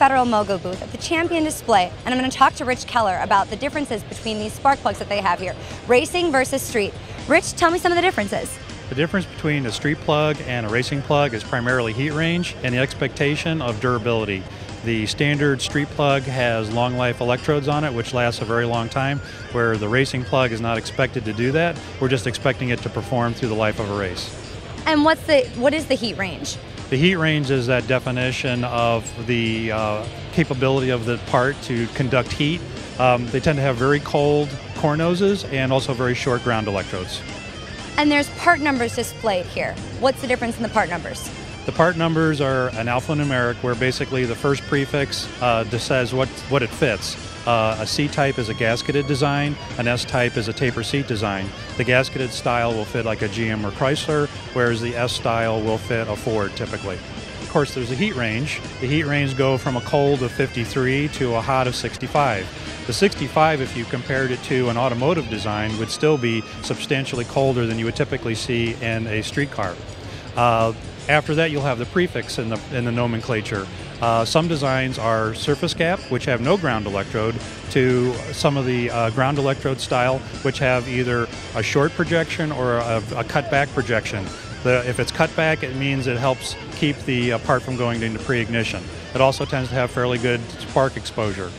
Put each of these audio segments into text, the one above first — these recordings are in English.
Federal Mogul booth at the Champion display, and I'm going to talk to Rich Keller about the differences between these spark plugs that they have here, racing versus street. Rich, tell me some of the differences. The difference between a street plug and a racing plug is primarily heat range and the expectation of durability. The standard street plug has long life electrodes on it, which lasts a very long time, where the racing plug is not expected to do that. We're just expecting it to perform through the life of a race. And what's the what is the heat range? The heat range is that definition of the uh, capability of the part to conduct heat. Um, they tend to have very cold core noses and also very short ground electrodes. And there's part numbers displayed here. What's the difference in the part numbers? The part numbers are an alphanumeric where basically the first prefix uh, says what, what it fits. Uh, a C type is a gasketed design, an S type is a taper seat design. The gasketed style will fit like a GM or Chrysler, whereas the S style will fit a Ford typically. Of course, there's a heat range. The heat range go from a cold of 53 to a hot of 65. The 65, if you compared it to an automotive design, would still be substantially colder than you would typically see in a street car. Uh, after that, you'll have the prefix in the, in the nomenclature. Uh, some designs are surface gap, which have no ground electrode, to some of the uh, ground electrode style, which have either a short projection or a, a cut back projection. The, if it's cut back, it means it helps keep the uh, part from going into pre-ignition. It also tends to have fairly good spark exposure.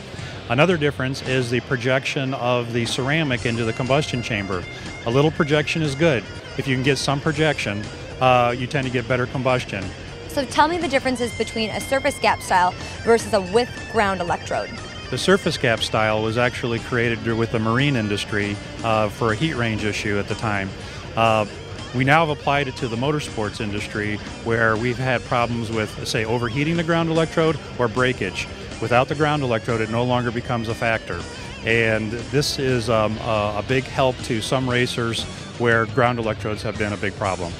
Another difference is the projection of the ceramic into the combustion chamber. A little projection is good. If you can get some projection, uh, you tend to get better combustion. So tell me the differences between a surface gap style versus a with ground electrode. The surface gap style was actually created with the marine industry uh, for a heat range issue at the time. Uh, we now have applied it to the motorsports industry where we've had problems with, say, overheating the ground electrode or breakage. Without the ground electrode, it no longer becomes a factor. And this is um, a, a big help to some racers where ground electrodes have been a big problem.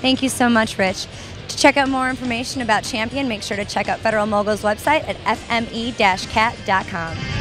Thank you so much, Rich. To check out more information about Champion, make sure to check out Federal Mogul's website at fme-cat.com.